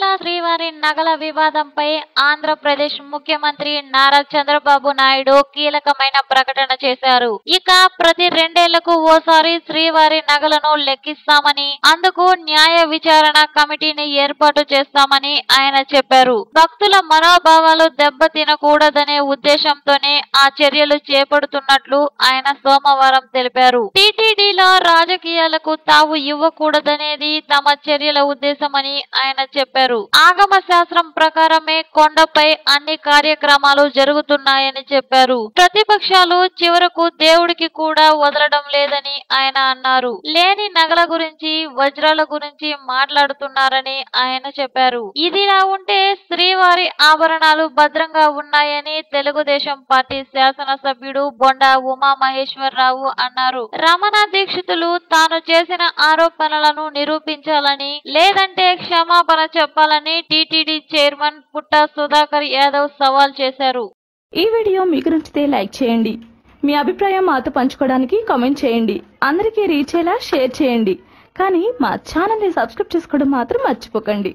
malas శ్రీవారి నగల వివాదంపై ఆంధ్రప్రదేశ్ ముఖ్యమంత్రి నారా చంద్రబాబు నాయుడు కీలకమైన ప్రకటన చేశారు. ఇక ప్రతి రెండేళ్ళకు ఓసారి శ్రీవారి నగలను లెక్కిస్తామని అందుకు న్యాయ విచారణ కమిటీని ఏర్పాటు చేస్తామని ఆయన చెప్పారు. భక్తుల మనోభావాలు దెబ్బతినకూడదనే ఉద్దేశంతోనే ఆ చర్యలు చేపడుతున్నట్లు ఆయన సోమవారం తెలిపారు. టీటీడీలో రాజకీయాలకు తావు ఇవ్వకూడదనేది తమ చర్యల ఉద్దేశమని ఆయన చెప్పారు. ఆగమ శాస్త్రం ప్రకారమే కొండపై అన్ని కార్యక్రమాలు జరుగుతున్నాయని చెప్పారు. ప్రతిపక్షాలు చివరకు దేవుడికి కూడా వదలడం లేదని ఆయన అన్నారు. లేని నగల గురించి వజ్రాల గురించి మాట్లాడుతున్నారని ఆయన చెప్పారు. ఇదిలా ఉంటే శ్రీవారి ఆభరణాలు భద్రంగా ఉన్నాయని తెలుగుదేశం పార్టీ శాసనసభ్యుడు బొండా ఉమామహేశ్వరరావు అన్నారు. రమణ దీక్షితులు తాను చేసిన ఆరోపణలను నిరూపించాలని లేదంటే క్షమాపణ చెప్పాలని టీటీడీ చైర్మన్ పుట్ట సుధాకర్ యాదవ్ సవాల్ చేశారు. ఈ వీడియో మీకు నచ్చితే లైక్ చేయండి. మీ అభిప్రాయం మాతో పంచుకోవడానికి కామెంట్ చేయండి. అందరికీ రీచ్ అయ్యేలా షేర్ చేయండి. కానీ మా ఛానల్ని సబ్స్క్రైబ్ చేసుకోవడం మాత్రం మర్చిపోకండి.